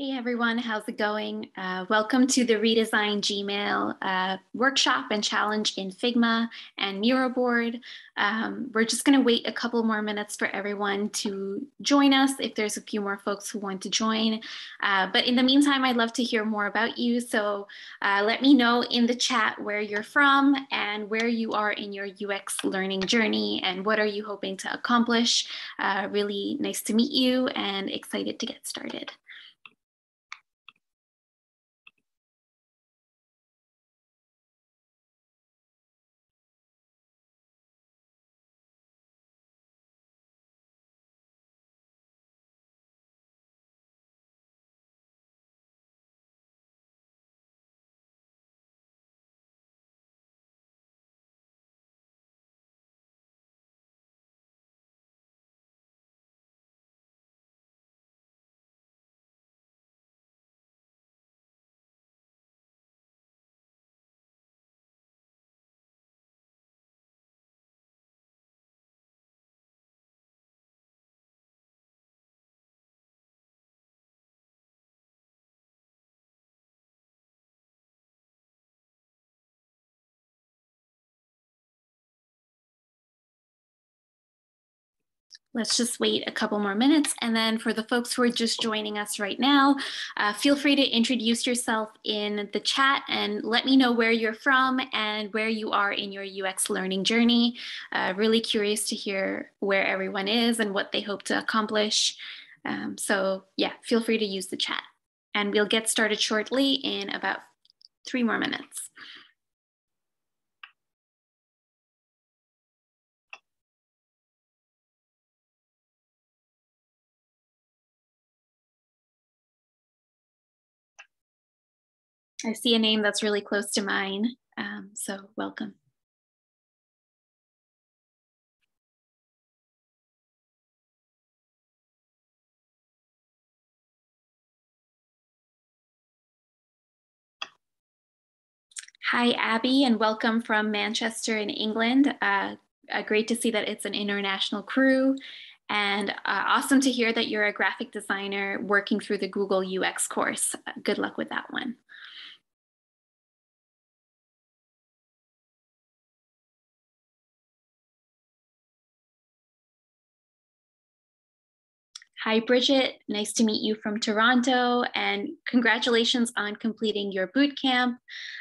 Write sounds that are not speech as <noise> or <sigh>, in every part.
Hey everyone, how's it going? Uh, welcome to the Redesign Gmail uh, workshop and challenge in Figma and Miro board. Um, we're just going to wait a couple more minutes for everyone to join us if there's a few more folks who want to join. Uh, but in the meantime, I'd love to hear more about you. So uh, let me know in the chat where you're from and where you are in your UX learning journey and what are you hoping to accomplish. Uh, really nice to meet you and excited to get started. Let's just wait a couple more minutes. And then for the folks who are just joining us right now, uh, feel free to introduce yourself in the chat and let me know where you're from and where you are in your UX learning journey. Uh, really curious to hear where everyone is and what they hope to accomplish. Um, so yeah, feel free to use the chat. And we'll get started shortly in about three more minutes. I see a name that's really close to mine, um, so welcome. Hi, Abby, and welcome from Manchester in England. Uh, uh, great to see that it's an international crew and uh, awesome to hear that you're a graphic designer working through the Google UX course. good luck with that one. Hi, Bridget. Nice to meet you from Toronto, and congratulations on completing your boot camp.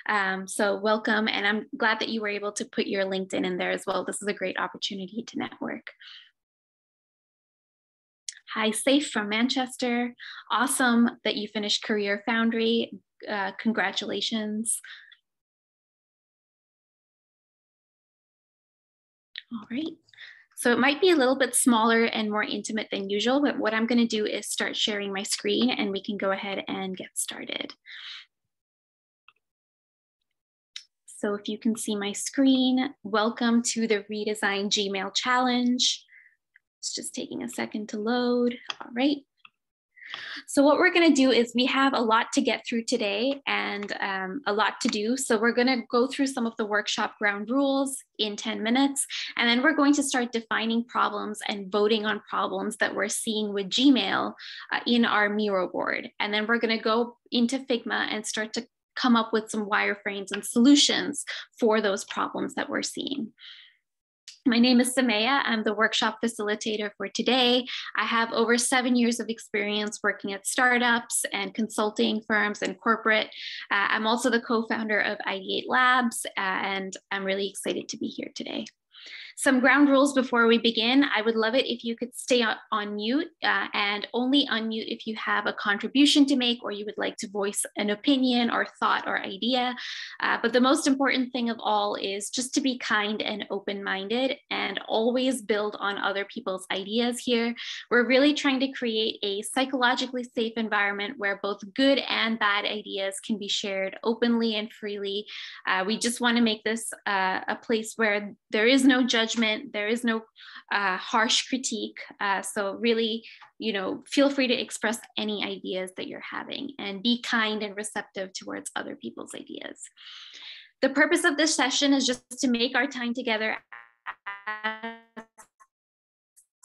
Um, so, welcome, and I'm glad that you were able to put your LinkedIn in there as well. This is a great opportunity to network. Hi, Safe from Manchester. Awesome that you finished Career Foundry. Uh, congratulations. All right. So it might be a little bit smaller and more intimate than usual, but what I'm gonna do is start sharing my screen and we can go ahead and get started. So if you can see my screen, welcome to the Redesign Gmail Challenge. It's just taking a second to load. All right. So what we're going to do is we have a lot to get through today and um, a lot to do. So we're going to go through some of the workshop ground rules in 10 minutes, and then we're going to start defining problems and voting on problems that we're seeing with Gmail uh, in our Miro board. And then we're going to go into Figma and start to come up with some wireframes and solutions for those problems that we're seeing. My name is Samaya. I'm the workshop facilitator for today. I have over seven years of experience working at startups and consulting firms and corporate. Uh, I'm also the co-founder of Ideate Labs, and I'm really excited to be here today. Some ground rules before we begin. I would love it if you could stay on, mute uh, and only unmute if you have a contribution to make or you would like to voice an opinion or thought or idea. Uh, but the most important thing of all is just to be kind and open-minded and always build on other people's ideas here. We're really trying to create a psychologically safe environment where both good and bad ideas can be shared openly and freely. Uh, we just want to make this uh, a place where there is no judgment judgment. There is no uh, harsh critique. Uh, so really, you know, feel free to express any ideas that you're having and be kind and receptive towards other people's ideas. The purpose of this session is just to make our time together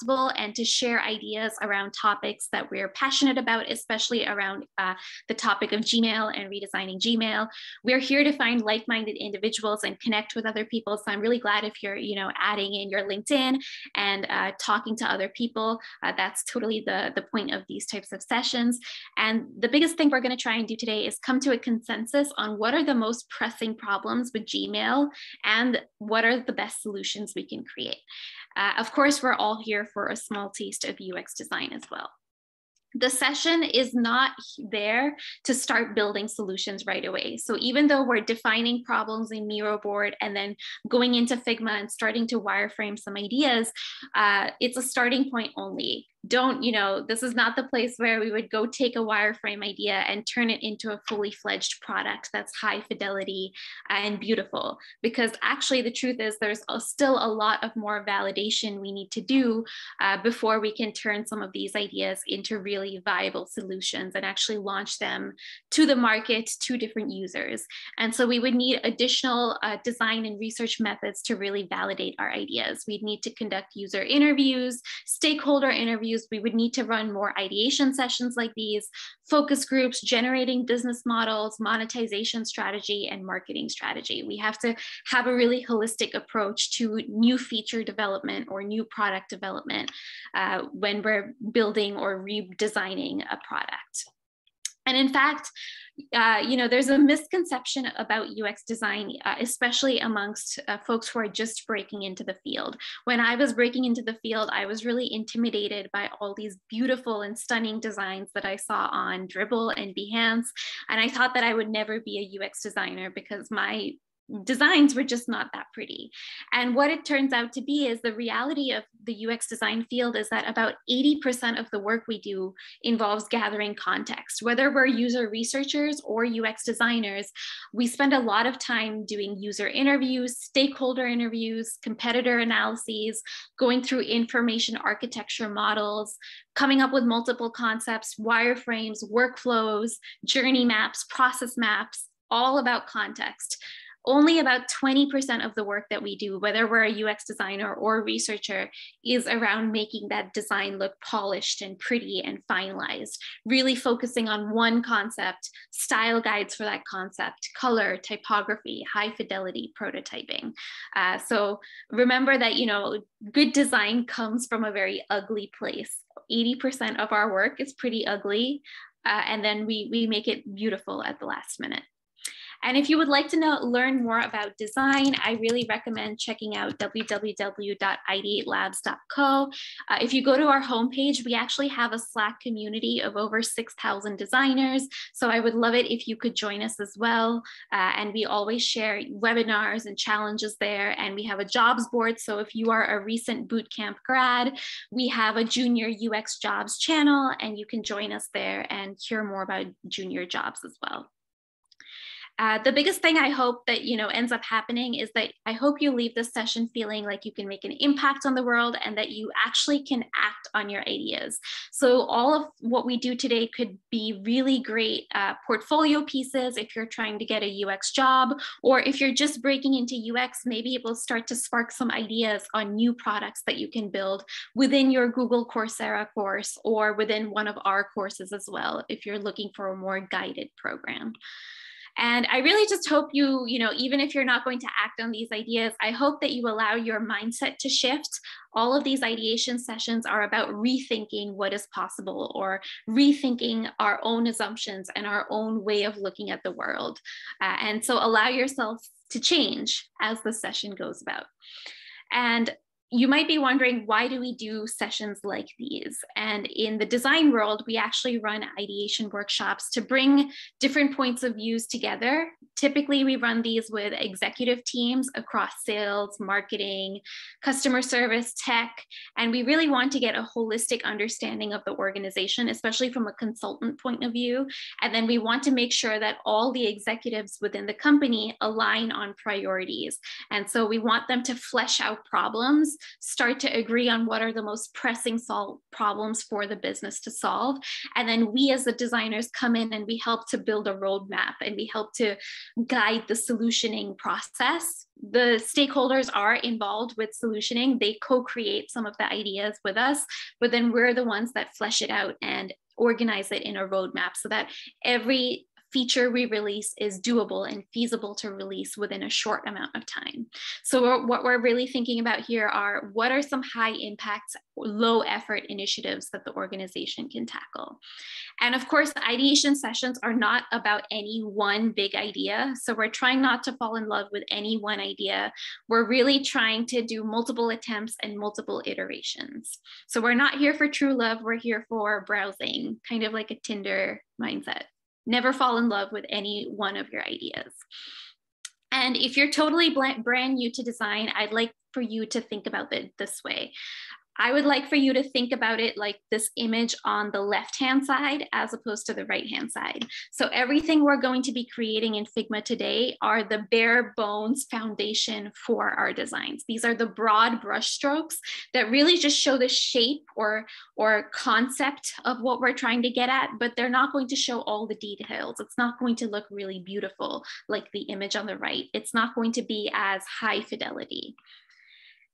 and to share ideas around topics that we're passionate about, especially around uh, the topic of Gmail and redesigning Gmail. We're here to find like-minded individuals and connect with other people. So I'm really glad if you're, you know, adding in your LinkedIn and uh, talking to other people. Uh, that's totally the, the point of these types of sessions. And the biggest thing we're going to try and do today is come to a consensus on what are the most pressing problems with Gmail and what are the best solutions we can create. Uh, of course, we're all here for a small taste of UX design as well. The session is not there to start building solutions right away. So even though we're defining problems in Miro board and then going into Figma and starting to wireframe some ideas, uh, it's a starting point only don't, you know, this is not the place where we would go take a wireframe idea and turn it into a fully fledged product that's high fidelity and beautiful. Because actually, the truth is, there's still a lot of more validation we need to do uh, before we can turn some of these ideas into really viable solutions and actually launch them to the market to different users. And so we would need additional uh, design and research methods to really validate our ideas. We'd need to conduct user interviews, stakeholder interviews we would need to run more ideation sessions like these, focus groups, generating business models, monetization strategy, and marketing strategy. We have to have a really holistic approach to new feature development or new product development uh, when we're building or redesigning a product. And in fact, uh, you know, there's a misconception about UX design, uh, especially amongst uh, folks who are just breaking into the field. When I was breaking into the field, I was really intimidated by all these beautiful and stunning designs that I saw on Dribbble and Behance. And I thought that I would never be a UX designer because my designs were just not that pretty. And what it turns out to be is the reality of the UX design field is that about 80% of the work we do involves gathering context. Whether we're user researchers or UX designers, we spend a lot of time doing user interviews, stakeholder interviews, competitor analyses, going through information architecture models, coming up with multiple concepts, wireframes, workflows, journey maps, process maps, all about context only about 20% of the work that we do, whether we're a UX designer or researcher, is around making that design look polished and pretty and finalized, really focusing on one concept, style guides for that concept, color, typography, high fidelity prototyping. Uh, so remember that, you know, good design comes from a very ugly place. 80% of our work is pretty ugly. Uh, and then we, we make it beautiful at the last minute. And if you would like to know, learn more about design, I really recommend checking out www.ideatelabs.co. Uh, if you go to our homepage, we actually have a Slack community of over 6,000 designers. So I would love it if you could join us as well. Uh, and we always share webinars and challenges there. And we have a jobs board. So if you are a recent bootcamp grad, we have a junior UX jobs channel and you can join us there and hear more about junior jobs as well. Uh, the biggest thing I hope that you know ends up happening is that I hope you leave this session feeling like you can make an impact on the world and that you actually can act on your ideas. So all of what we do today could be really great uh, portfolio pieces if you're trying to get a UX job, or if you're just breaking into UX, maybe it will start to spark some ideas on new products that you can build within your Google Coursera course or within one of our courses as well, if you're looking for a more guided program. And I really just hope you, you know, even if you're not going to act on these ideas, I hope that you allow your mindset to shift. All of these ideation sessions are about rethinking what is possible or rethinking our own assumptions and our own way of looking at the world. Uh, and so allow yourself to change as the session goes about. And you might be wondering why do we do sessions like these? And in the design world we actually run ideation workshops to bring different points of views together typically we run these with executive teams across sales marketing customer service tech and we really want to get a holistic understanding of the organization especially from a consultant point of view and then we want to make sure that all the executives within the company align on priorities and so we want them to flesh out problems start to agree on what are the most pressing sol- problems for the business to solve. And then we as the designers come in and we help to build a roadmap and we help to guide the solutioning process. The stakeholders are involved with solutioning. They co-create some of the ideas with us, but then we're the ones that flesh it out and organize it in a roadmap so that every feature we release is doable and feasible to release within a short amount of time. So what we're really thinking about here are what are some high impact, low effort initiatives that the organization can tackle. And of course, ideation sessions are not about any one big idea. So we're trying not to fall in love with any one idea. We're really trying to do multiple attempts and multiple iterations. So we're not here for true love, we're here for browsing, kind of like a Tinder mindset. Never fall in love with any one of your ideas. And if you're totally brand new to design, I'd like for you to think about it this way. I would like for you to think about it like this image on the left-hand side as opposed to the right-hand side. So everything we're going to be creating in Figma today are the bare bones foundation for our designs. These are the broad brush strokes that really just show the shape or, or concept of what we're trying to get at, but they're not going to show all the details. It's not going to look really beautiful like the image on the right. It's not going to be as high fidelity.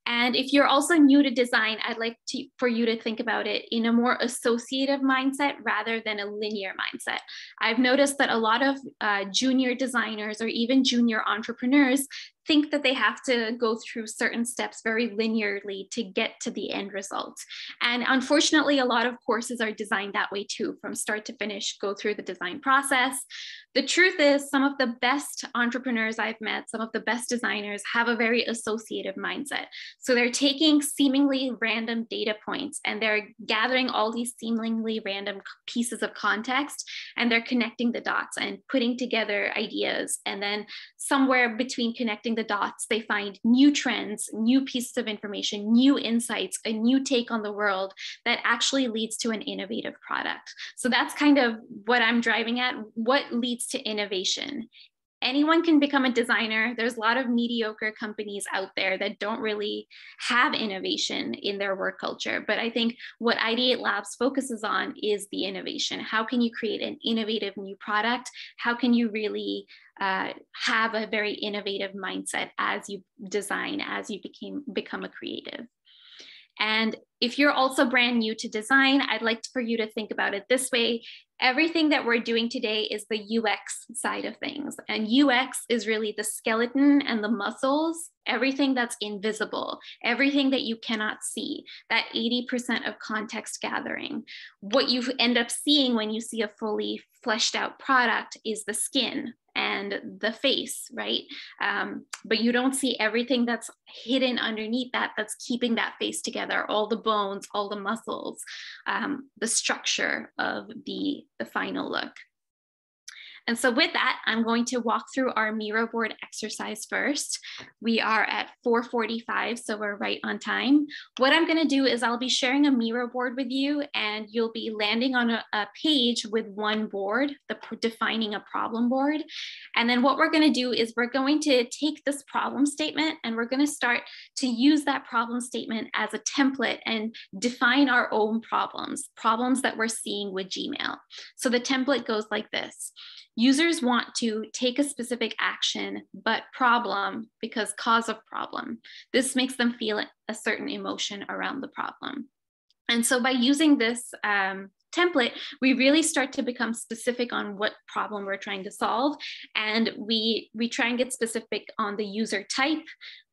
And if you're also new to design, I'd like to, for you to think about it in a more associative mindset rather than a linear mindset. I've noticed that a lot of uh, junior designers or even junior entrepreneurs think that they have to go through certain steps very linearly to get to the end result. And unfortunately, a lot of courses are designed that way too, from start to finish, go through the design process. The truth is, some of the best entrepreneurs I've met, some of the best designers have a very associative mindset. So they're taking seemingly random data points and they're gathering all these seemingly random pieces of context and they're connecting the dots and putting together ideas. And then somewhere between connecting the dots, they find new trends, new pieces of information, new insights, a new take on the world that actually leads to an innovative product. So that's kind of what I'm driving at. What leads leads to innovation. Anyone can become a designer. There's a lot of mediocre companies out there that don't really have innovation in their work culture. But I think what Ideate Labs focuses on is the innovation. How can you create an innovative new product? How can you really uh, have a very innovative mindset as you design, as you became, become a creative? And if you're also brand new to design, I'd like for you to think about it this way everything that we're doing today is the UX side of things. And UX is really the skeleton and the muscles, everything that's invisible, everything that you cannot see, that 80% of context gathering. What you end up seeing when you see a fully fleshed out product is the skin and the face, right? Um, but you don't see everything that's hidden underneath that, that's keeping that face together, all the bones, all the muscles, um, the structure of the, the final look. And so with that, I'm going to walk through our Miro board exercise first. We are at 445, so we're right on time. What I'm gonna do is I'll be sharing a Miro board with you and you'll be landing on a, a page with one board, the defining a problem board. And then what we're gonna do is we're going to take this problem statement and we're gonna start to use that problem statement as a template and define our own problems, problems that we're seeing with Gmail. So the template goes like this. Users want to take a specific action, but problem because cause of problem. This makes them feel a certain emotion around the problem. And so by using this um, template, we really start to become specific on what problem we're trying to solve. And we, we try and get specific on the user type,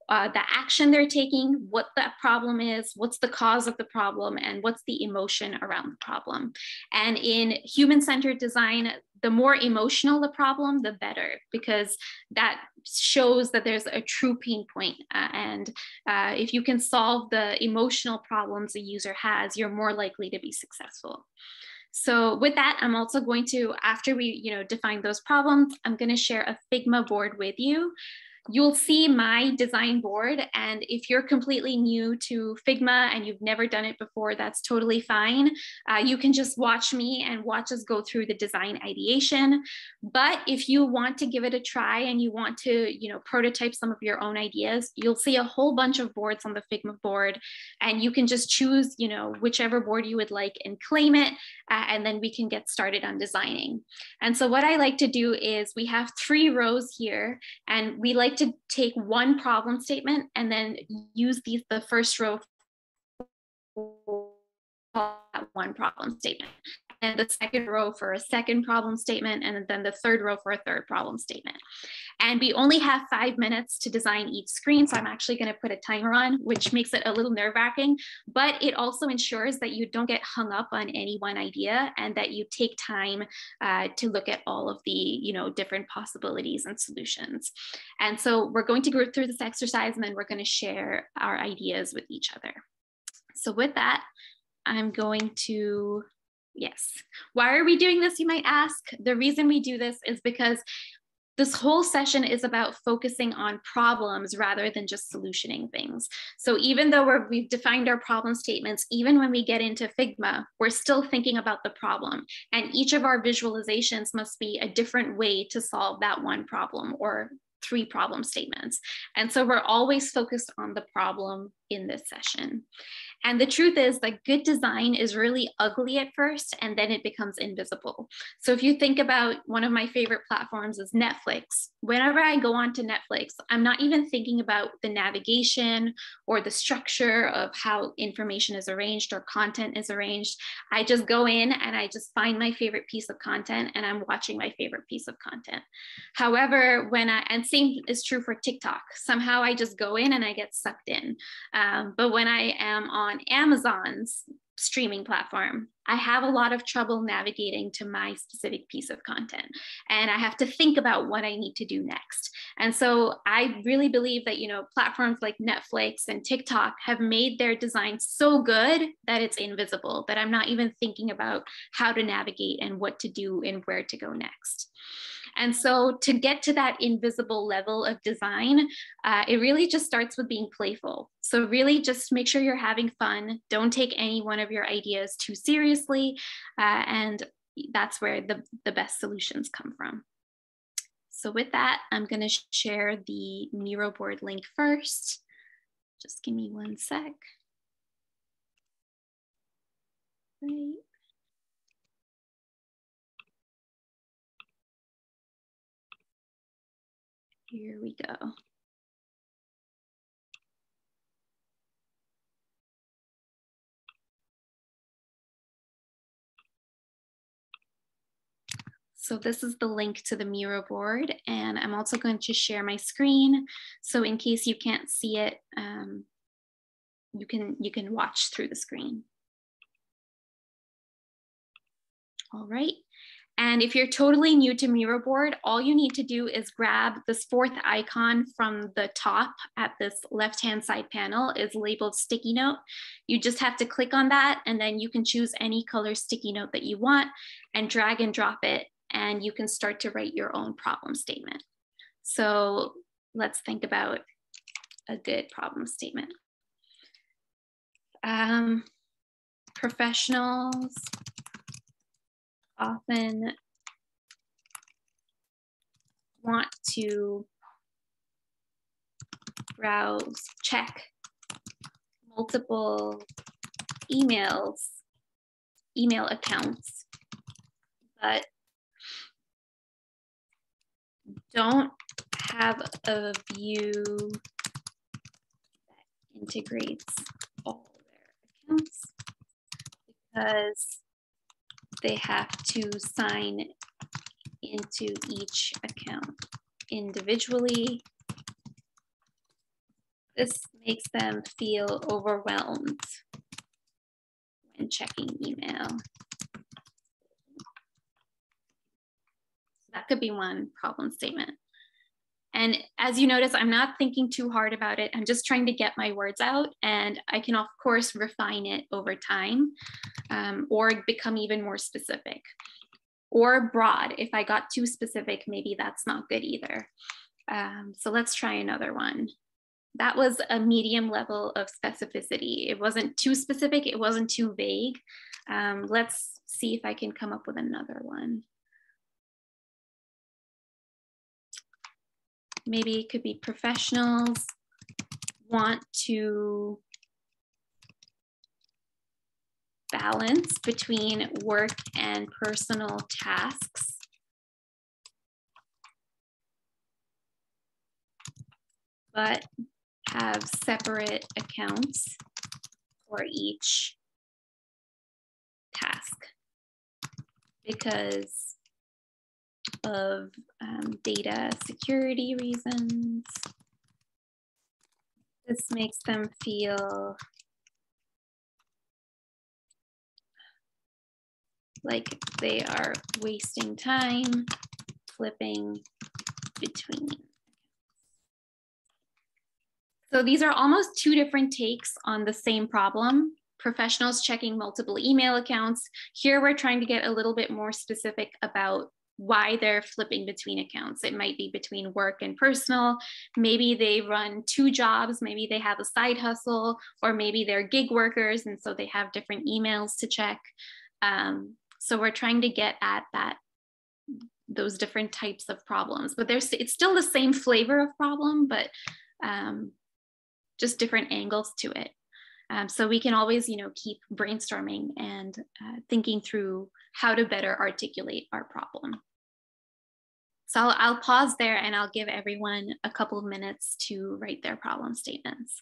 uh, the action they're taking, what that problem is, what's the cause of the problem, and what's the emotion around the problem. And in human centered design, the more emotional the problem, the better, because that shows that there's a true pain point. Uh, and uh, if you can solve the emotional problems a user has, you're more likely to be successful. So with that, I'm also going to, after we you know, define those problems, I'm going to share a Figma board with you you'll see my design board. And if you're completely new to Figma and you've never done it before, that's totally fine. Uh, you can just watch me and watch us go through the design ideation. But if you want to give it a try and you want to, you know, prototype some of your own ideas, you'll see a whole bunch of boards on the Figma board and you can just choose, you know, whichever board you would like and claim it. Uh, and then we can get started on designing. And so what I like to do is we have three rows here and we like to take one problem statement and then use these the first row for that one problem statement and the second row for a second problem statement, and then the third row for a third problem statement. And we only have five minutes to design each screen. So I'm actually gonna put a timer on, which makes it a little nerve wracking, but it also ensures that you don't get hung up on any one idea and that you take time uh, to look at all of the you know, different possibilities and solutions. And so we're going to go through this exercise and then we're gonna share our ideas with each other. So with that, I'm going to Yes. Why are we doing this, you might ask? The reason we do this is because this whole session is about focusing on problems rather than just solutioning things. So even though we have defined our problem statements, even when we get into Figma, we're still thinking about the problem. And each of our visualizations must be a different way to solve that one problem or three problem statements. And so we're always focused on the problem in this session. And the truth is that good design is really ugly at first, and then it becomes invisible. So if you think about one of my favorite platforms is Netflix, whenever I go onto Netflix, I'm not even thinking about the navigation or the structure of how information is arranged or content is arranged. I just go in and I just find my favorite piece of content and I'm watching my favorite piece of content. However, when I, and same is true for TikTok, somehow I just go in and I get sucked in. Um, but when I am on on Amazon's streaming platform, I have a lot of trouble navigating to my specific piece of content. And I have to think about what I need to do next. And so I really believe that, you know, platforms like Netflix and TikTok have made their design so good that it's invisible, that I'm not even thinking about how to navigate and what to do and where to go next. And so to get to that invisible level of design, uh, it really just starts with being playful. So really just make sure you're having fun. Don't take any one of your ideas too seriously. Uh, and that's where the, the best solutions come from. So with that, I'm gonna share the Miro board link first. Just give me one sec. Right. Here we go. So this is the link to the Miro board, and I'm also going to share my screen. So in case you can't see it, um, you can you can watch through the screen. All right. And if you're totally new to Miro board, all you need to do is grab this fourth icon from the top at this left-hand side panel is labeled sticky note. You just have to click on that and then you can choose any color sticky note that you want and drag and drop it and you can start to write your own problem statement. So let's think about a good problem statement. Um, professionals often want to browse, check multiple emails, email accounts, but don't have a view that integrates all their accounts because they have to sign into each account individually. This makes them feel overwhelmed when checking email. That could be one problem statement. And as you notice, I'm not thinking too hard about it. I'm just trying to get my words out and I can of course refine it over time um, or become even more specific or broad. If I got too specific, maybe that's not good either. Um, so let's try another one. That was a medium level of specificity. It wasn't too specific, it wasn't too vague. Um, let's see if I can come up with another one. Maybe it could be professionals want to balance between work and personal tasks. But have separate accounts for each task because of um, data security reasons. This makes them feel like they are wasting time flipping between. So these are almost two different takes on the same problem. Professionals checking multiple email accounts. Here we're trying to get a little bit more specific about why they're flipping between accounts. It might be between work and personal. Maybe they run two jobs, maybe they have a side hustle, or maybe they're gig workers and so they have different emails to check. Um, so we're trying to get at that those different types of problems, but there's it's still the same flavor of problem, but um, just different angles to it. Um, so we can always, you know, keep brainstorming and uh, thinking through how to better articulate our problem. So I'll, I'll pause there and I'll give everyone a couple of minutes to write their problem statements.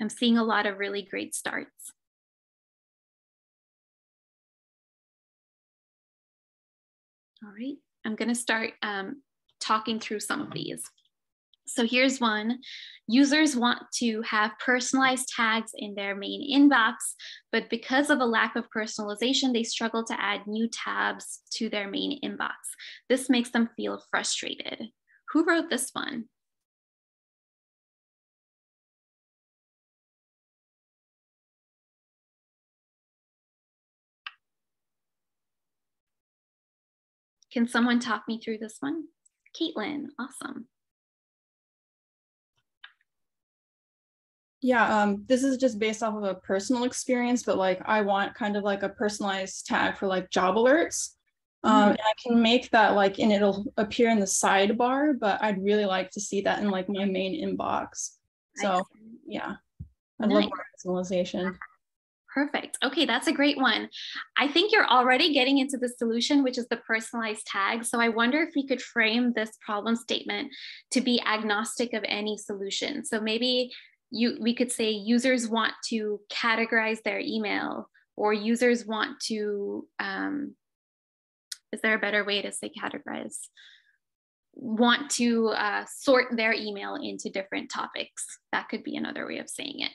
I'm seeing a lot of really great starts. All right, I'm gonna start um, talking through some of these. So here's one. Users want to have personalized tags in their main inbox, but because of a lack of personalization, they struggle to add new tabs to their main inbox. This makes them feel frustrated. Who wrote this one? Can someone talk me through this one? Caitlin, awesome. Yeah, um, this is just based off of a personal experience, but like I want kind of like a personalized tag for like job alerts. Um, mm-hmm. and I can make that like, and it'll appear in the sidebar, but I'd really like to see that in like my main inbox. So yeah, I nice. love personalization. Perfect. Okay, that's a great one. I think you're already getting into the solution, which is the personalized tag. So I wonder if we could frame this problem statement to be agnostic of any solution. So maybe you we could say users want to categorize their email or users want to um, is there a better way to say categorize want to uh, sort their email into different topics. That could be another way of saying it,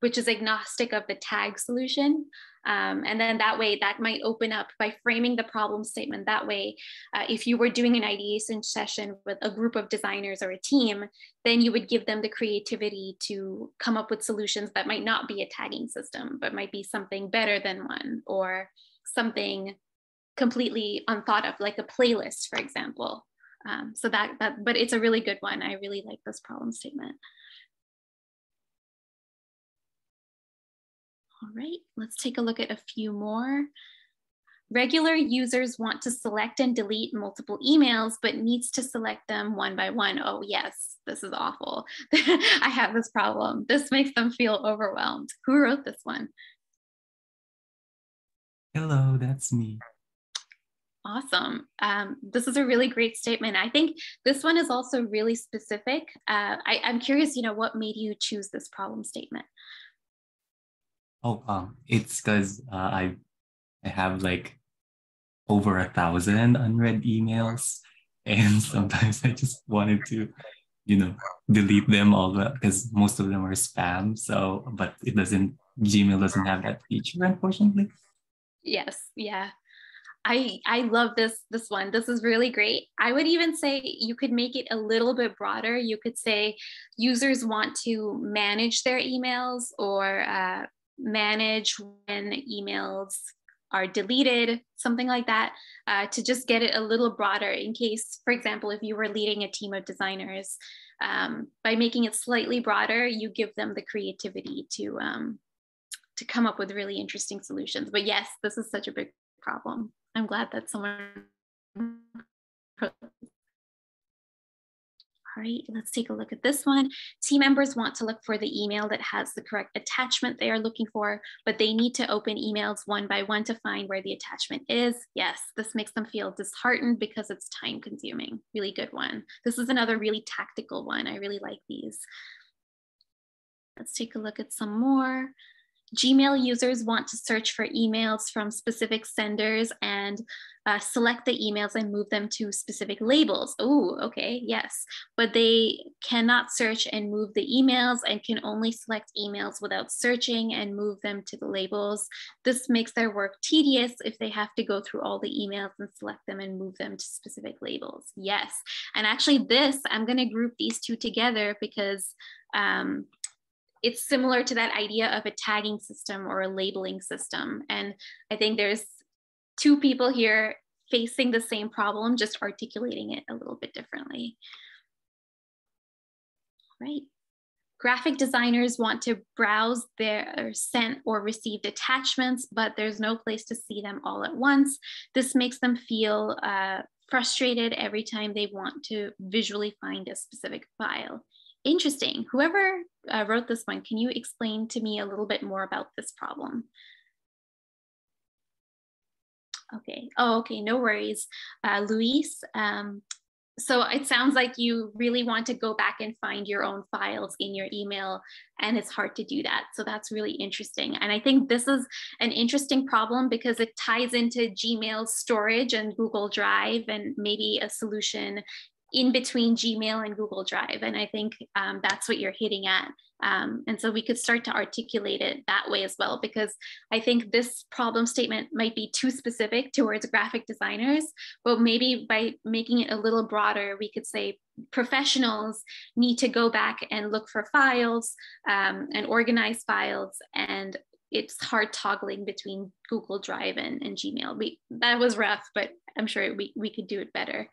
which is agnostic of the tag solution. Um, and then that way, that might open up by framing the problem statement that way. Uh, if you were doing an ideation session with a group of designers or a team, then you would give them the creativity to come up with solutions that might not be a tagging system, but might be something better than one or something completely unthought of, like a playlist, for example. Um, so that, that, but it's a really good one. I really like this problem statement. All right, let's take a look at a few more. Regular users want to select and delete multiple emails, but needs to select them one by one. Oh yes, this is awful. <laughs> I have this problem. This makes them feel overwhelmed. Who wrote this one? Hello, that's me. Awesome. Um, this is a really great statement. I think this one is also really specific. Uh, I, I'm curious, you know, what made you choose this problem statement? Oh, um, it's because uh, I, I have like over a thousand unread emails, and <laughs> sometimes I just wanted to you know, delete them all because most of them are spam. So, but it doesn't, Gmail doesn't have that feature, unfortunately. Yes. Yeah. I I love this this one. This is really great. I would even say you could make it a little bit broader. You could say users want to manage their emails or uh, manage when emails are deleted, something like that, uh, to just get it a little broader in case, for example, if you were leading a team of designers, um, by making it slightly broader, you give them the creativity to um, to come up with really interesting solutions. But yes, this is such a big problem. I'm glad that someone all right, let's take a look at this one. Team members want to look for the email that has the correct attachment they are looking for, but they need to open emails one by one to find where the attachment is. Yes, this makes them feel disheartened because it's time consuming. Really good one. This is another really tactical one. I really like these. Let's take a look at some more. Gmail users want to search for emails from specific senders and uh, select the emails and move them to specific labels. Oh, okay, yes. But they cannot search and move the emails and can only select emails without searching and move them to the labels. This makes their work tedious if they have to go through all the emails and select them and move them to specific labels. Yes. And actually, this, I'm going to group these two together because. Um, it's similar to that idea of a tagging system or a labeling system. And I think there's two people here facing the same problem, just articulating it a little bit differently. Right. Graphic designers want to browse their sent or received attachments, but there's no place to see them all at once. This makes them feel uh, frustrated every time they want to visually find a specific file. Interesting. Whoever uh, wrote this one, can you explain to me a little bit more about this problem? Okay. Oh, okay. No worries. Uh, Luis, um, so it sounds like you really want to go back and find your own files in your email and it's hard to do that so that's really interesting and i think this is an interesting problem because it ties into gmail storage and google drive and maybe a solution in between Gmail and Google Drive. And I think um, that's what you're hitting at. Um, and so we could start to articulate it that way as well, because I think this problem statement might be too specific towards graphic designers, but maybe by making it a little broader, we could say professionals need to go back and look for files um, and organize files and it's hard toggling between Google Drive and, and Gmail. We, that was rough, but I'm sure we, we could do it better.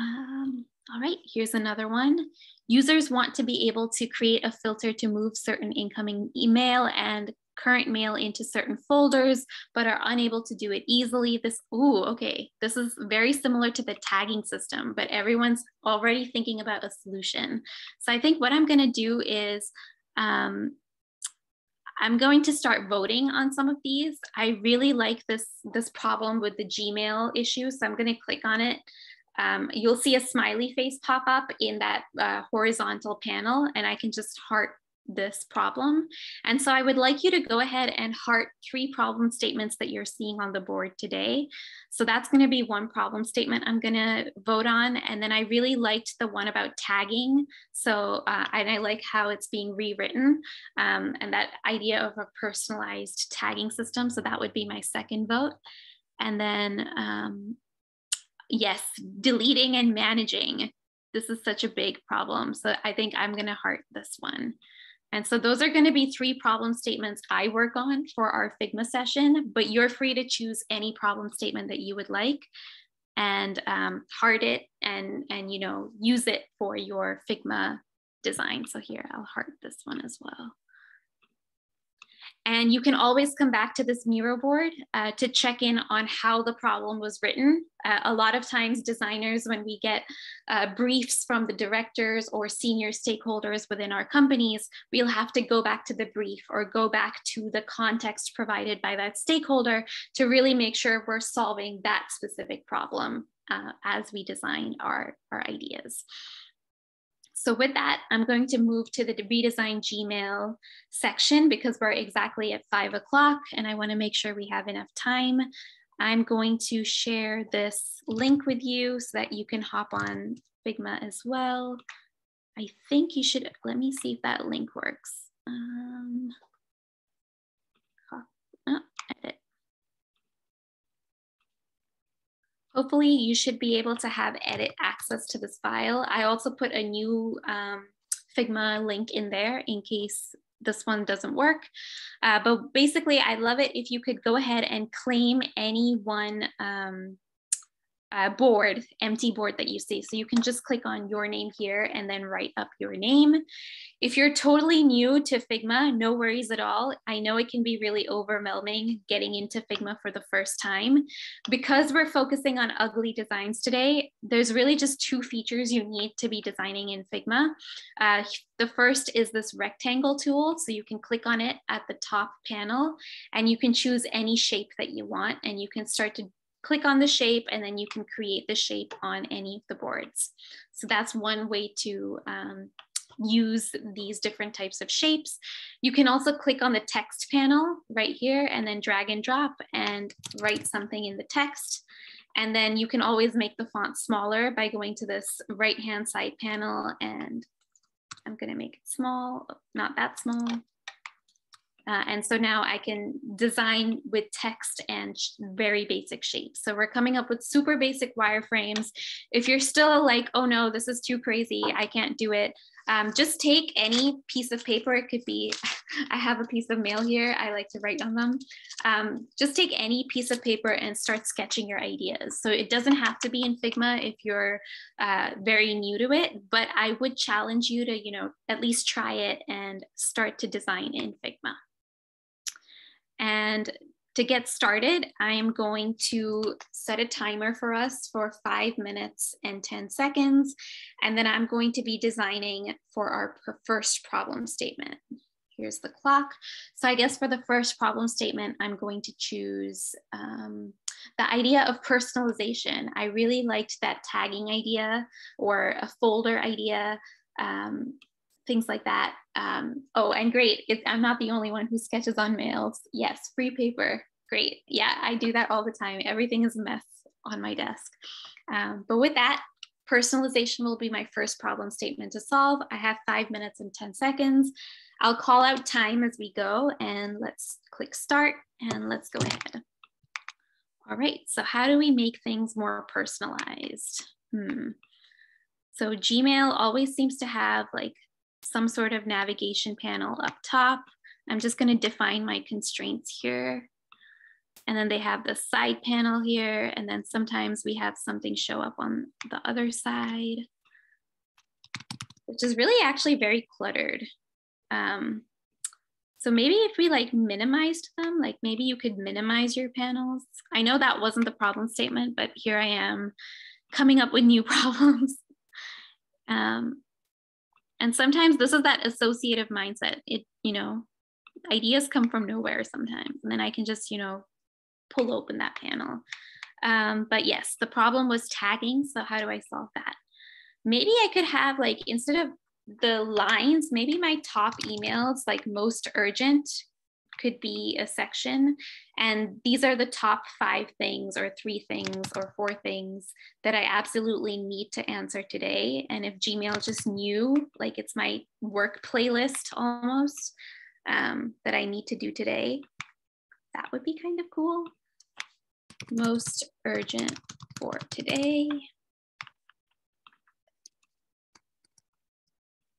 Um, all right, here's another one. Users want to be able to create a filter to move certain incoming email and current mail into certain folders, but are unable to do it easily. This, ooh, okay, this is very similar to the tagging system, but everyone's already thinking about a solution. So I think what I'm gonna do is um, I'm going to start voting on some of these. I really like this, this problem with the Gmail issue, so I'm gonna click on it um, you'll see a smiley face pop up in that uh, horizontal panel and I can just heart this problem. And so I would like you to go ahead and heart three problem statements that you're seeing on the board today. So that's gonna be one problem statement I'm gonna vote on. And then I really liked the one about tagging. So, uh, and I like how it's being rewritten um, and that idea of a personalized tagging system. So that would be my second vote. And then um, yes, deleting and managing. This is such a big problem. So I think I'm going to heart this one. And so those are going to be three problem statements I work on for our Figma session, but you're free to choose any problem statement that you would like and um, heart it and, and, you know, use it for your Figma design. So here, I'll heart this one as well. And you can always come back to this Miro board uh, to check in on how the problem was written. Uh, a lot of times designers, when we get uh, briefs from the directors or senior stakeholders within our companies, we'll have to go back to the brief or go back to the context provided by that stakeholder to really make sure we're solving that specific problem uh, as we design our, our ideas. So with that, I'm going to move to the redesign Gmail section because we're exactly at five o'clock and I wanna make sure we have enough time. I'm going to share this link with you so that you can hop on Figma as well. I think you should, let me see if that link works. Um, oh, edit. Hopefully you should be able to have edit access to this file. I also put a new um, Figma link in there in case this one doesn't work. Uh, but basically, I love it if you could go ahead and claim any one um, uh, board, empty board that you see. So you can just click on your name here and then write up your name. If you're totally new to Figma, no worries at all. I know it can be really overwhelming getting into Figma for the first time. Because we're focusing on ugly designs today, there's really just two features you need to be designing in Figma. Uh, the first is this rectangle tool. So you can click on it at the top panel and you can choose any shape that you want and you can start to click on the shape and then you can create the shape on any of the boards. So that's one way to um, use these different types of shapes. You can also click on the text panel right here and then drag and drop and write something in the text. And then you can always make the font smaller by going to this right hand side panel and I'm gonna make it small, not that small. Uh, and so now I can design with text and very basic shapes. So we're coming up with super basic wireframes. If you're still like, oh no, this is too crazy, I can't do it, um, just take any piece of paper. It could be, <laughs> I have a piece of mail here. I like to write on them. Um, just take any piece of paper and start sketching your ideas. So it doesn't have to be in Figma if you're uh, very new to it, but I would challenge you to, you know, at least try it and start to design in Figma. And to get started, I'm going to set a timer for us for five minutes and 10 seconds. And then I'm going to be designing for our first problem statement. Here's the clock. So I guess for the first problem statement, I'm going to choose um, the idea of personalization. I really liked that tagging idea or a folder idea. Um, things like that. Um, oh, and great, it, I'm not the only one who sketches on mails. Yes, free paper, great. Yeah, I do that all the time. Everything is a mess on my desk. Um, but with that, personalization will be my first problem statement to solve. I have five minutes and 10 seconds. I'll call out time as we go and let's click start and let's go ahead. All right, so how do we make things more personalized? Hmm. So Gmail always seems to have like some sort of navigation panel up top. I'm just going to define my constraints here. And then they have the side panel here. And then sometimes we have something show up on the other side, which is really actually very cluttered. Um, so maybe if we like minimized them, like maybe you could minimize your panels. I know that wasn't the problem statement, but here I am coming up with new <laughs> problems. Um, and sometimes this is that associative mindset. It you know ideas come from nowhere sometimes and then i can just you know pull open that panel. Um, but yes the problem was tagging so how do i solve that? Maybe i could have like instead of the lines maybe my top emails like most urgent could be a section. And these are the top five things, or three things, or four things that I absolutely need to answer today. And if Gmail just knew, like it's my work playlist almost, um, that I need to do today, that would be kind of cool. Most urgent for today.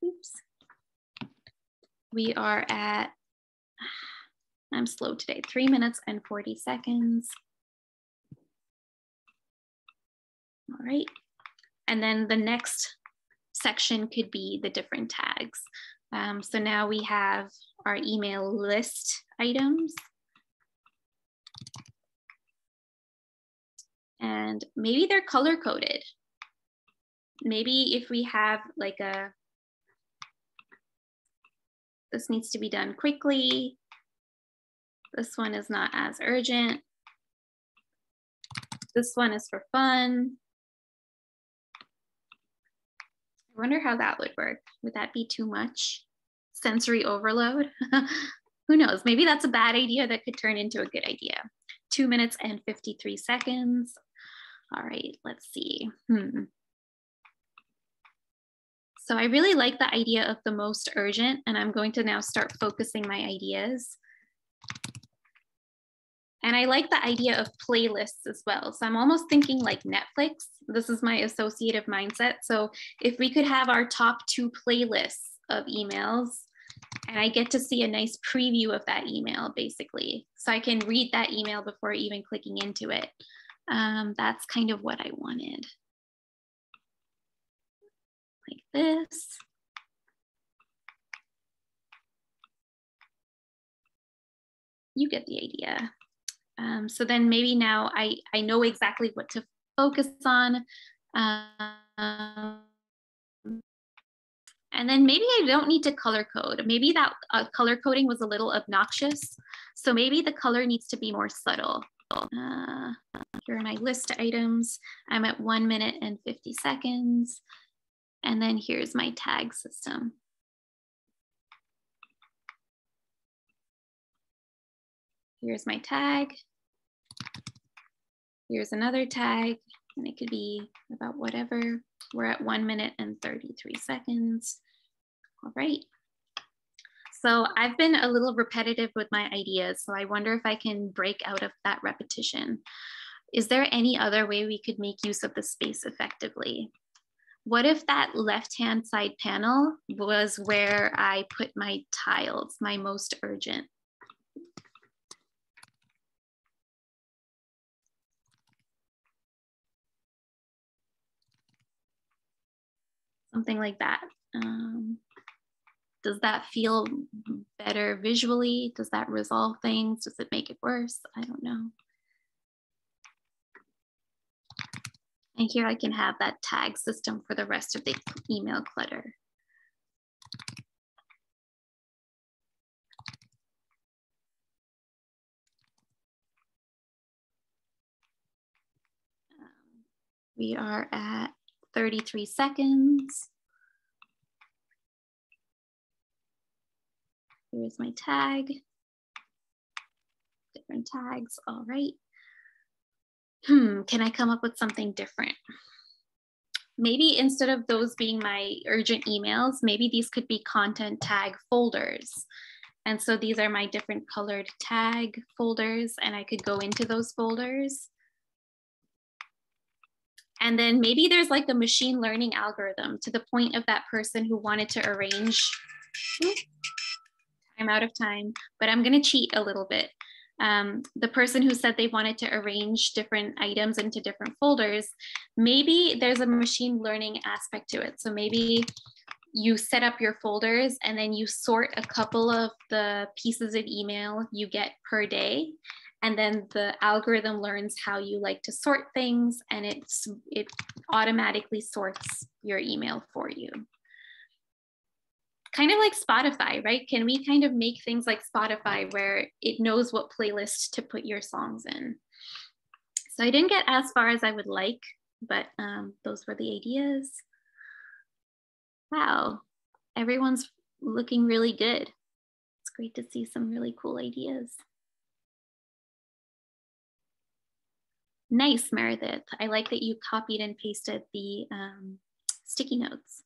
Oops. We are at I'm slow today, three minutes and 40 seconds. All right. And then the next section could be the different tags. Um, so now we have our email list items. And maybe they're color coded. Maybe if we have like a, this needs to be done quickly, this one is not as urgent. This one is for fun. I wonder how that would work. Would that be too much? Sensory overload? <laughs> Who knows? Maybe that's a bad idea that could turn into a good idea. Two minutes and 53 seconds. All right, let's see. Hmm. So I really like the idea of the most urgent, and I'm going to now start focusing my ideas. And I like the idea of playlists as well. So I'm almost thinking like Netflix. This is my associative mindset. So if we could have our top two playlists of emails, and I get to see a nice preview of that email basically. So I can read that email before even clicking into it. Um, that's kind of what I wanted. Like this. You get the idea. Um, so then maybe now I, I know exactly what to focus on. Um, and then maybe I don't need to color code. Maybe that uh, color coding was a little obnoxious. So maybe the color needs to be more subtle. Uh, here are my list items. I'm at one minute and 50 seconds. And then here's my tag system. Here's my tag. Here's another tag, and it could be about whatever. We're at one minute and 33 seconds. All right. So I've been a little repetitive with my ideas, so I wonder if I can break out of that repetition. Is there any other way we could make use of the space effectively? What if that left-hand side panel was where I put my tiles, my most urgent? Something like that. Um, does that feel better visually? Does that resolve things? Does it make it worse? I don't know. And here I can have that tag system for the rest of the email clutter. Um, we are at 33 seconds. Here's my tag. Different tags, all right. Hmm, can I come up with something different? Maybe instead of those being my urgent emails, maybe these could be content tag folders. And so these are my different colored tag folders and I could go into those folders and then maybe there's like a machine learning algorithm to the point of that person who wanted to arrange. I'm out of time, but I'm going to cheat a little bit. Um, the person who said they wanted to arrange different items into different folders, maybe there's a machine learning aspect to it. So maybe you set up your folders and then you sort a couple of the pieces of email you get per day and then the algorithm learns how you like to sort things and it's it automatically sorts your email for you. Kind of like spotify right? Can we kind of make things like spotify where it knows what playlist to put your songs in? So i didn't get as far as i would like but um, those were the ideas. Wow everyone's looking really good. It's great to see some really cool ideas Nice, Meredith. I like that you copied and pasted the um, sticky notes.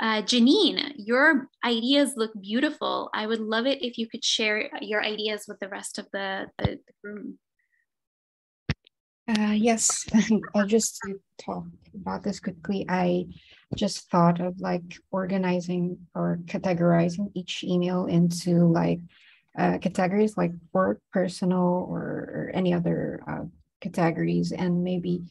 Uh, Janine, your ideas look beautiful. I would love it if you could share your ideas with the rest of the, the, the room. Uh, yes, <laughs> I'll just talk about this quickly. I just thought of like organizing or categorizing each email into like uh, categories like work, personal, or, or any other uh, categories. And maybe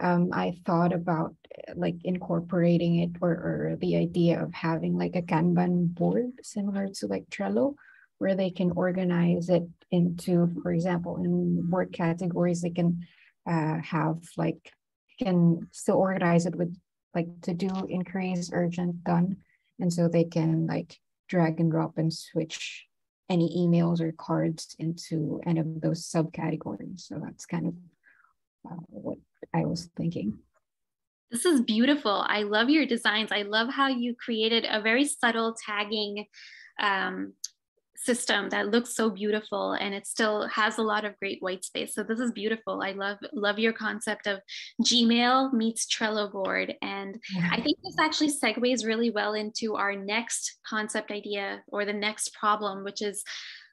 um, I thought about like incorporating it or, or the idea of having like a Kanban board similar to like Trello, where they can organize it into, for example, in work categories, they can uh, have like, can still organize it with like to do increase, urgent, done. And so they can like drag and drop and switch any emails or cards into any of those subcategories. So that's kind of uh, what I was thinking. This is beautiful. I love your designs. I love how you created a very subtle tagging um, system that looks so beautiful and it still has a lot of great white space. So this is beautiful. I love love your concept of Gmail meets Trello board. And yeah. I think this actually segues really well into our next concept idea or the next problem, which is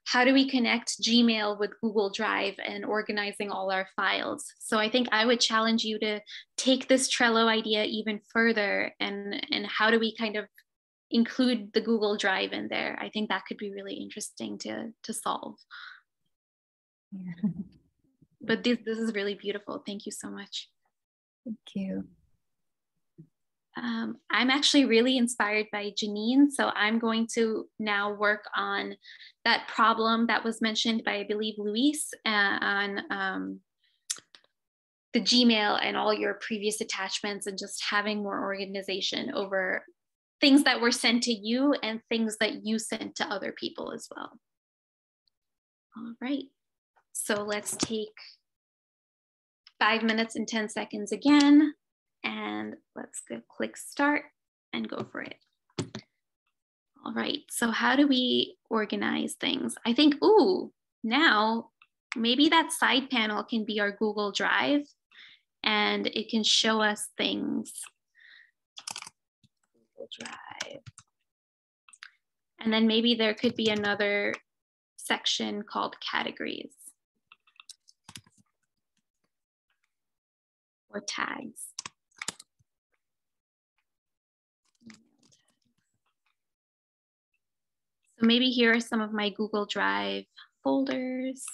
how do we connect Gmail with Google Drive and organizing all our files? So I think I would challenge you to take this Trello idea even further and, and how do we kind of include the Google Drive in there. I think that could be really interesting to, to solve. Yeah. But this, this is really beautiful. Thank you so much. Thank you. Um, I'm actually really inspired by Janine. So I'm going to now work on that problem that was mentioned by, I believe, Luis uh, on um, the Gmail and all your previous attachments and just having more organization over things that were sent to you and things that you sent to other people as well. All right, so let's take five minutes and 10 seconds again, and let's go click start and go for it. All right, so how do we organize things? I think, ooh, now maybe that side panel can be our Google Drive and it can show us things Drive. And then maybe there could be another section called categories or tags. So maybe here are some of my Google Drive folders.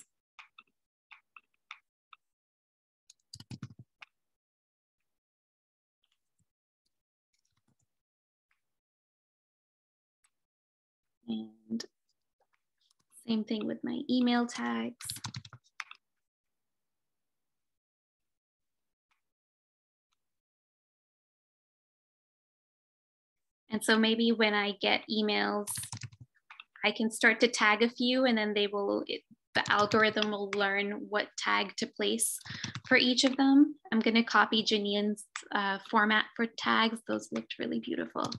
And same thing with my email tags. And so maybe when I get emails, I can start to tag a few and then they will, it, the algorithm will learn what tag to place for each of them. I'm gonna copy Janine's uh, format for tags. Those looked really beautiful.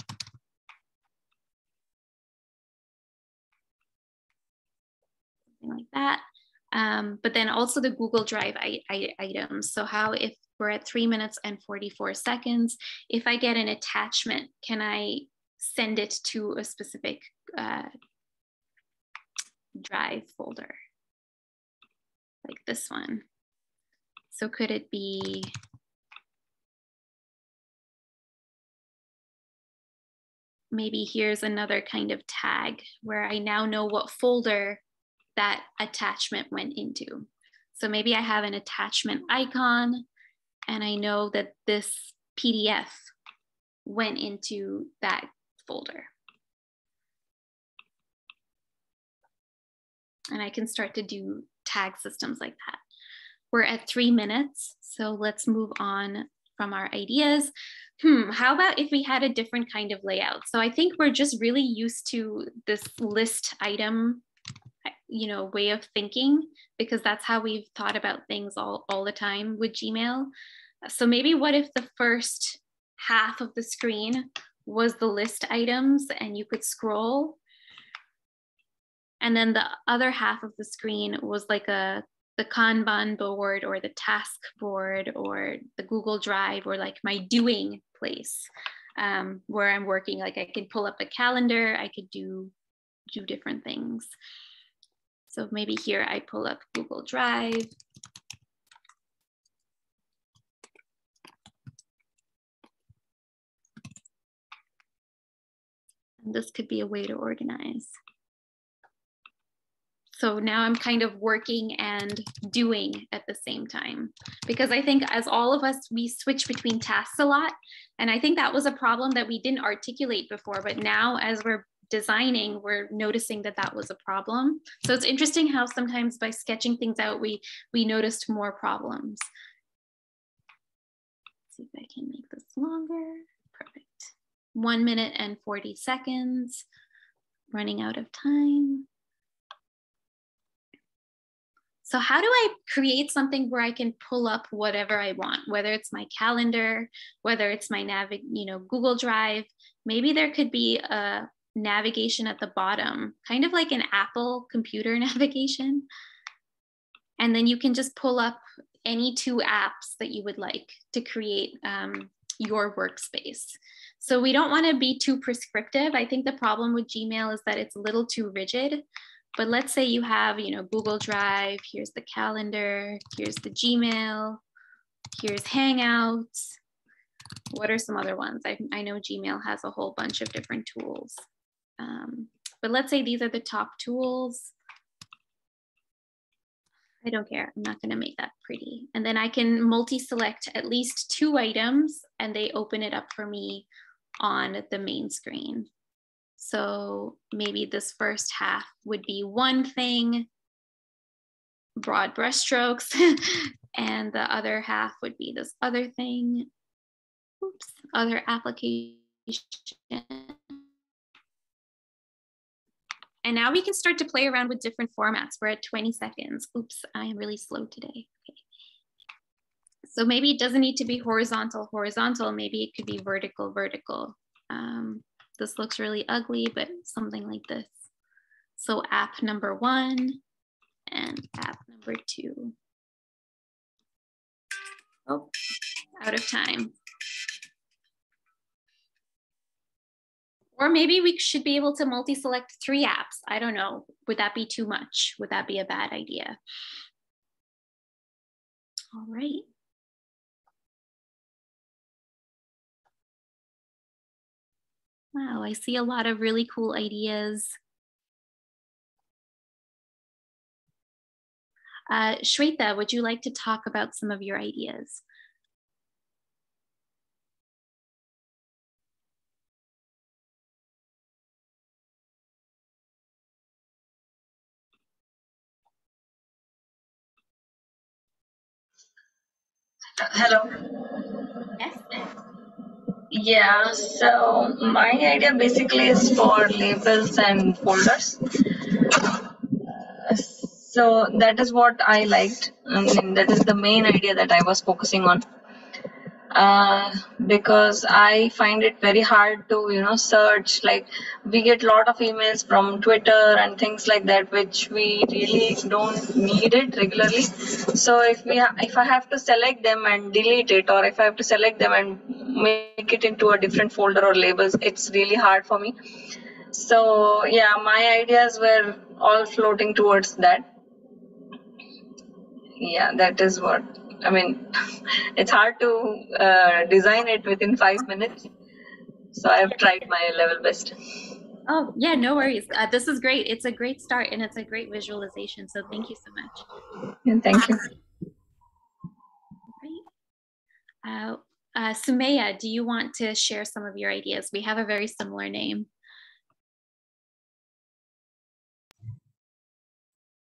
Something like that. Um, but then also the Google Drive I, I, items. So how if we're at three minutes and 44 seconds, if I get an attachment, can I send it to a specific uh, drive folder? Like this one. So could it be maybe here's another kind of tag where I now know what folder that attachment went into. So maybe I have an attachment icon and I know that this PDF went into that folder. And I can start to do tag systems like that. We're at three minutes, so let's move on from our ideas. Hmm, how about if we had a different kind of layout? So I think we're just really used to this list item you know way of thinking because that's how we've thought about things all, all the time with gmail. So maybe what if the first half of the screen was the list items and you could scroll? And then the other half of the screen was like a the kanban board or the task board or the google drive or like my doing place um, where i'm working. Like i could pull up a calendar i could do do different things so maybe here I pull up Google Drive. And this could be a way to organize. So now I'm kind of working and doing at the same time because I think as all of us, we switch between tasks a lot. And I think that was a problem that we didn't articulate before, but now as we're designing, we're noticing that that was a problem. So it's interesting how sometimes by sketching things out, we, we noticed more problems. Let's see if I can make this longer. Perfect. One minute and 40 seconds, running out of time. So how do I create something where I can pull up whatever I want, whether it's my calendar, whether it's my Navi, you know, Google Drive, maybe there could be a, navigation at the bottom, kind of like an Apple computer <laughs> navigation. And then you can just pull up any two apps that you would like to create um, your workspace. So we don't want to be too prescriptive. I think the problem with Gmail is that it's a little too rigid. But let's say you have, you know, Google Drive, here's the calendar, here's the Gmail, here's Hangouts. What are some other ones? I, I know Gmail has a whole bunch of different tools. Um, but let's say these are the top tools. I don't care. I'm not going to make that pretty. And then I can multi-select at least two items and they open it up for me on the main screen. So maybe this first half would be one thing, broad brushstrokes, <laughs> and the other half would be this other thing, oops, other application. And now we can start to play around with different formats. We're at 20 seconds. Oops, I am really slow today. Okay. So maybe it doesn't need to be horizontal, horizontal. Maybe it could be vertical, vertical. Um, this looks really ugly, but something like this. So app number one and app number two. Oh, out of time. Or maybe we should be able to multi-select three apps. I don't know. Would that be too much? Would that be a bad idea? All right. Wow, I see a lot of really cool ideas. Uh, Shweta, would you like to talk about some of your ideas? Hello. Yes. Yeah, so my idea basically is for labels and folders. So that is what I liked. I mean, that is the main idea that I was focusing on. Uh, because I find it very hard to you know search. Like we get a lot of emails from Twitter and things like that, which we really don't need it regularly. So if we if I have to select them and delete it, or if I have to select them and make it into a different folder or labels, it's really hard for me. So yeah, my ideas were all floating towards that. Yeah, that is what I mean, it's hard to uh, design it within five minutes. So I've tried my level best. Oh, yeah, no worries. Uh, this is great. It's a great start and it's a great visualization. So thank you so much. And thank you. Great. Uh, uh, Sumaya, do you want to share some of your ideas? We have a very similar name.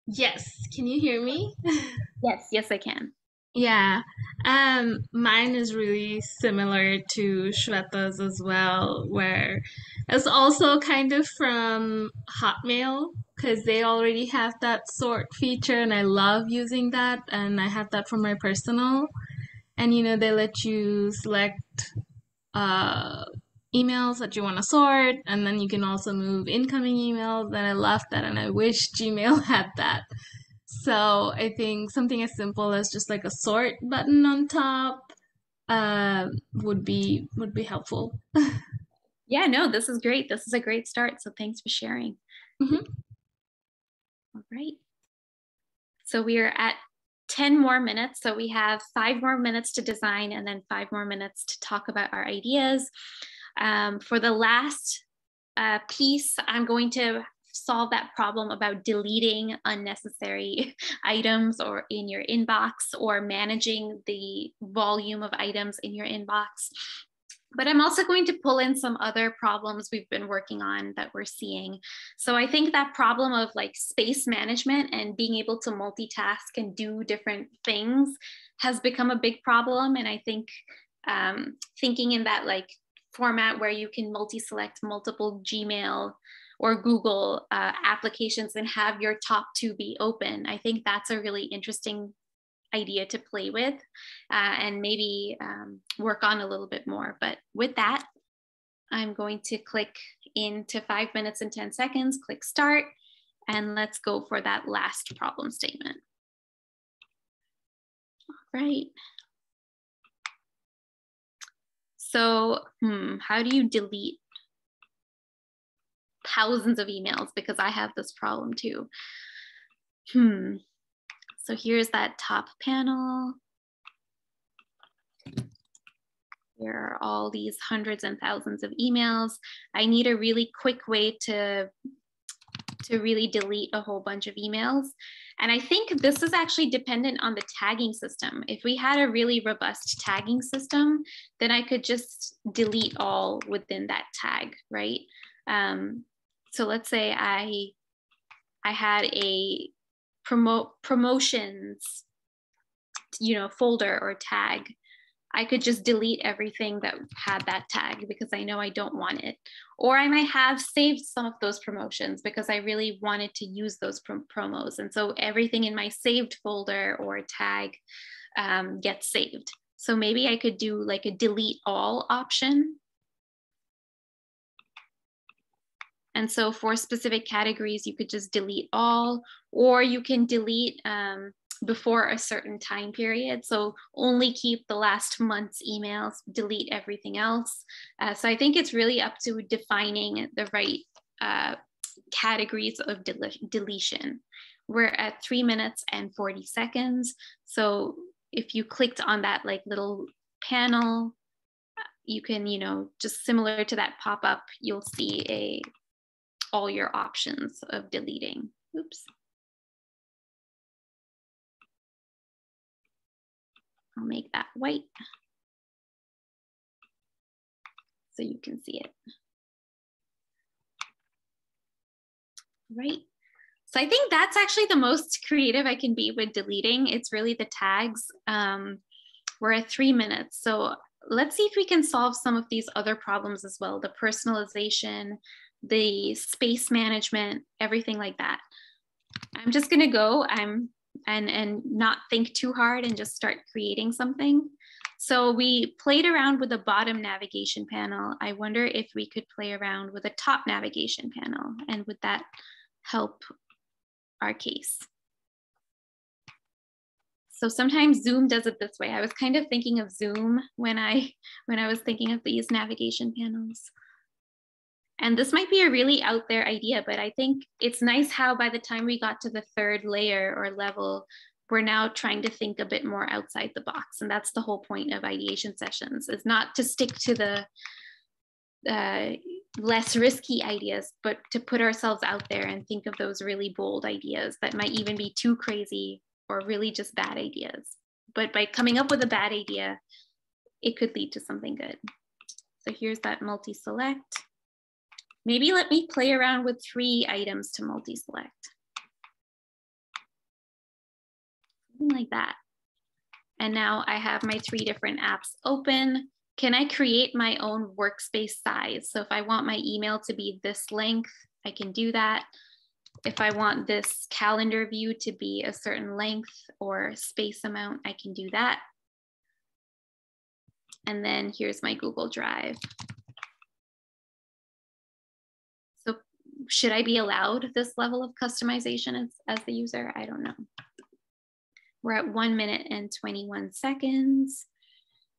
Yes, can you hear me? yes, yes, I can. Yeah, um, mine is really similar to Shweta's as well, where it's also kind of from Hotmail because they already have that sort feature, and I love using that, and I have that for my personal. And you know, they let you select uh, emails that you want to sort, and then you can also move incoming emails. And I love that, and I wish Gmail <laughs> had that. So I think something as simple as just like a sort button on top uh, would be would be helpful. <laughs> yeah, no, this is great. This is a great start. So thanks for sharing. Mm-hmm. All right. So we are at 10 more minutes. So we have five more minutes to design and then five more minutes to talk about our ideas. Um, for the last uh, piece, I'm going to solve that problem about deleting unnecessary <laughs> items or in your inbox or managing the volume of items in your inbox. But I'm also going to pull in some other problems we've been working on that we're seeing. So I think that problem of like space management and being able to multitask and do different things has become a big problem. And I think um, thinking in that like format where you can multi-select multiple Gmail or Google uh, applications and have your top two be open. I think that's a really interesting idea to play with uh, and maybe um, work on a little bit more. But with that, I'm going to click into five minutes and 10 seconds, click start, and let's go for that last problem statement. All right. So, hmm, how do you delete thousands of emails? Because I have this problem too. Hmm. So here's that top panel. There are all these hundreds and thousands of emails. I need a really quick way to, to really delete a whole bunch of emails. And I think this is actually dependent on the tagging system. If we had a really robust tagging system, then I could just delete all within that tag, right? Um, so let's say I, I had a promote promotions, you know, folder or tag I could just delete everything that had that tag because I know I don't want it. Or I might have saved some of those promotions because I really wanted to use those prom promos. And so everything in my saved folder or tag um, gets saved. So maybe I could do like a delete all option. And so for specific categories, you could just delete all, or you can delete um, before a certain time period. So only keep the last month's emails, delete everything else. Uh, so I think it's really up to defining the right uh, categories of del deletion. We're at three minutes and 40 seconds. So if you clicked on that like little panel, you can, you know, just similar to that pop-up, you'll see a all your options of deleting. Oops. I'll make that white so you can see it. Right. So I think that's actually the most creative I can be with deleting. It's really the tags. Um, we're at three minutes. So let's see if we can solve some of these other problems as well. The personalization, the space management, everything like that. I'm just gonna go. I'm and, and not think too hard and just start creating something. So we played around with the bottom navigation panel. I wonder if we could play around with a top navigation panel and would that help our case? So sometimes Zoom does it this way. I was kind of thinking of Zoom when I when I was thinking of these navigation panels. And this might be a really out there idea, but I think it's nice how by the time we got to the third layer or level, we're now trying to think a bit more outside the box. And that's the whole point of ideation sessions is not to stick to the uh, less risky ideas, but to put ourselves out there and think of those really bold ideas that might even be too crazy or really just bad ideas. But by coming up with a bad idea, it could lead to something good. So here's that multi-select. Maybe let me play around with three items to multi-select. Something like that. And now I have my three different apps open. Can I create my own workspace size? So if I want my email to be this length, I can do that. If I want this calendar view to be a certain length or space amount, I can do that. And then here's my Google Drive. Should I be allowed this level of customization as, as the user? I don't know. We're at one minute and 21 seconds.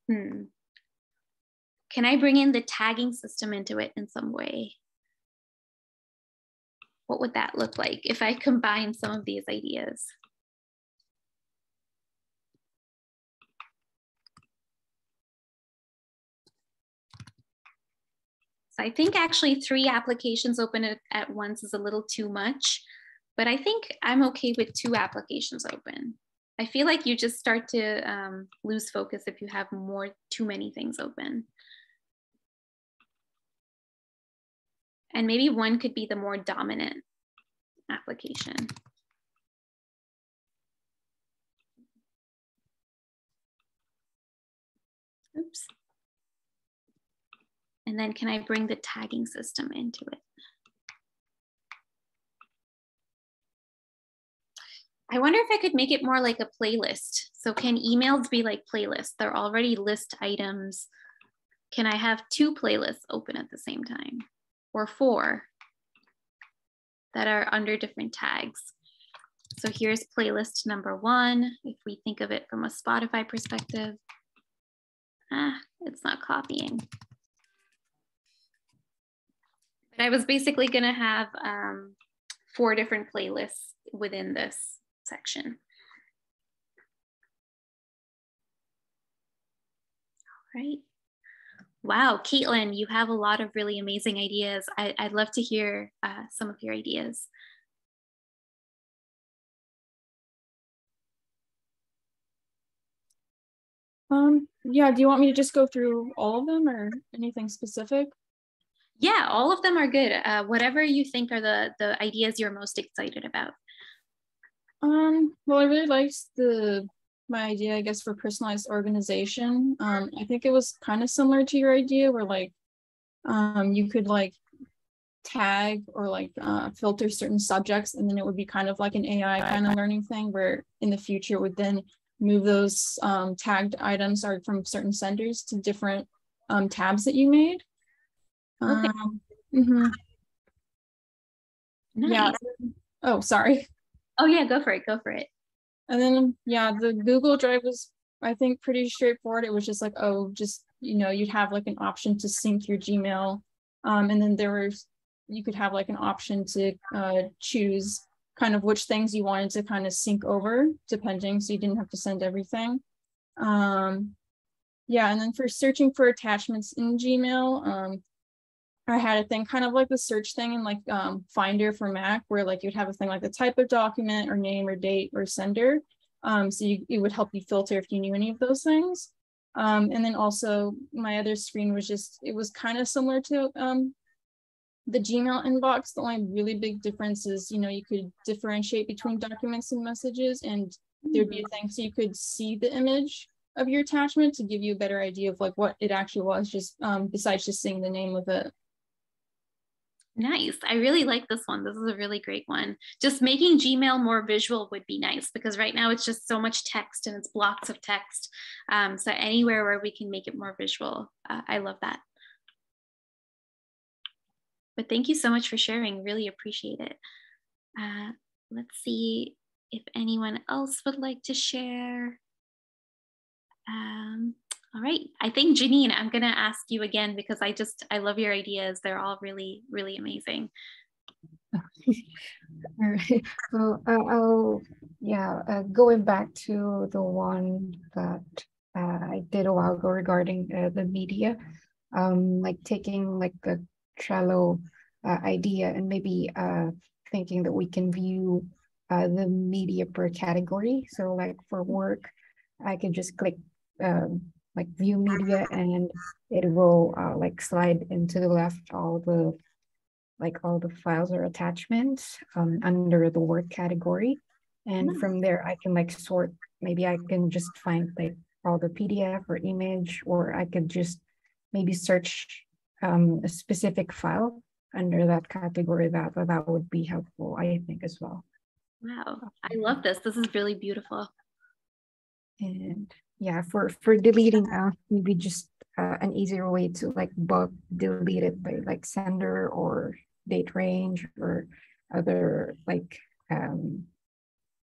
Hmm. Can I bring in the tagging system into it in some way? What would that look like if I combine some of these ideas? I think actually three applications open at, once is a little too much, but I think I'm okay with two applications open. I feel like you just start to um, lose focus if you have more, too many things open. And maybe one could be the more dominant application. Oops. And then can I bring the tagging system into it? I wonder if I could make it more like a playlist. So can emails be like playlists? They're already list items. can I have two playlists open at the same time or four that are under different tags? So here's playlist number one. If we think of it from a Spotify perspective, ah, it's not copying. I was basically gonna have um, four different playlists within this section. All right. Wow, Caitlin, you have a lot of really amazing ideas. I, would love to hear uh, some of your ideas. Um, yeah, do you want me to just go through all of them or anything specific? Yeah, all of them are good. Uh, whatever you think are the, the ideas you're most excited about. Um, well, I really liked the my idea, I guess, for personalized organization. Um, I think it was kind of similar to your idea where like um, you could like tag or like uh, filter certain subjects and then it would be kind of like an AI kind of learning thing where in the future would then move those um, tagged items or from certain senders to different um, tabs that you made. Okay. Um, mm-hmm. nice. Yeah. Oh, sorry. Oh yeah, go for it. Go for it. And then yeah, the Google Drive was I think pretty straightforward. It was just like, oh, just you know, you'd have like an option to sync your Gmail. Um, and then there was you could have like an option to uh, choose kind of which things you wanted to kind of sync over depending so you didn't have to send everything. Um, yeah, and then for searching for attachments in Gmail, um, I had a thing kind of like the search thing in like um, Finder for Mac, where like you'd have a thing like the type of document or name or date or sender. Um, so you, it would help you filter if you knew any of those things. Um, and then also my other screen was just, it was kind of similar to um, the Gmail inbox. The only really big difference is, you know, you could differentiate between documents and messages and there'd be a thing so you could see the image of your attachment to give you a better idea of like what it actually was just um, besides just seeing the name of it. Nice. I really like this one. This is a really great one. Just making Gmail more visual would be nice because right now it's just so much text and it's blocks of text. Um, so anywhere where we can make it more visual, uh, I love that. But thank you so much for sharing. Really appreciate it. Uh, let's see if anyone else would like to share. Um, all right. I think Janine, I'm going to ask you again because I just, I love your ideas. They're all really, really amazing. <laughs> all right. Well, I'll, yeah, uh, going back to the one that uh, I did a while ago regarding uh, the media, um, like taking like the Trello uh, idea and maybe uh, thinking that we can view the media per category. So like for work, I can just click um, like view media and it will uh, like slide into the left all the like all the files or attachments um, under the work category. And mm-hmm. from there i can like sort maybe i can just find like all the pdf or image or i could just maybe search um, a specific file under that category that that would be helpful i think as well. Wow. I love this. This is really beautiful. And yeah for for deleting uh maybe just uh, an easier way to like bulk delete it by like sender or date range or other like um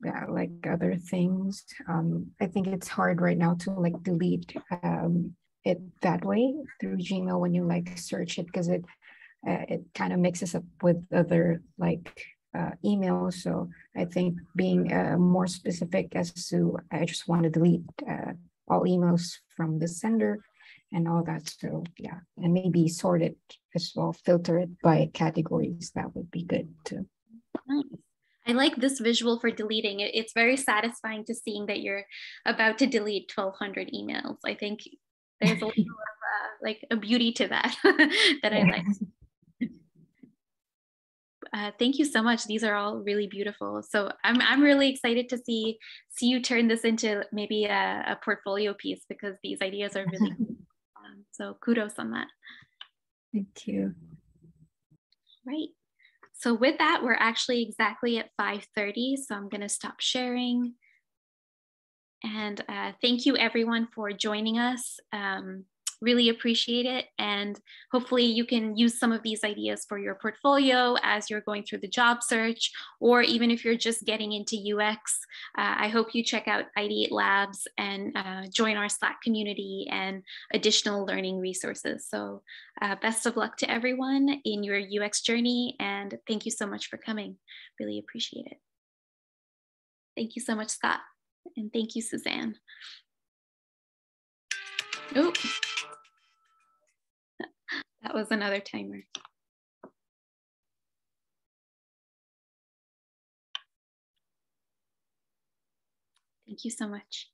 yeah like other things. Um i think it's hard right now to like delete um it that way through gmail when you like search it because it uh, it kind of mixes up with other like uh, email. So I think being uh, more specific as to, I just want to delete uh, all emails from the sender and all that. So yeah, and maybe sort it as well, filter it by categories. That would be good too. Nice. I like this visual for deleting. It's very satisfying to seeing that you're about to delete 1200 emails. I think there's a <laughs> little of uh, like a beauty to that <laughs> that I like. Uh, thank you so much. These are all really beautiful. So I'm, I'm really excited to see see you turn this into maybe a, a portfolio piece because these ideas are really <laughs> um, so kudos on that. Thank you. Right. So with that, we're actually exactly at 5.30. So I'm going to stop sharing. And uh, thank you everyone for joining us. Um, Really appreciate it. And hopefully you can use some of these ideas for your portfolio as you're going through the job search, or even if you're just getting into UX. Uh, I hope you check out Ideate Labs and uh, join our Slack community and additional learning resources. So uh, best of luck to everyone in your UX journey. And thank you so much for coming. Really appreciate it. Thank you so much, Scott. And thank you, Suzanne. Oh, that was another timer. Thank you so much.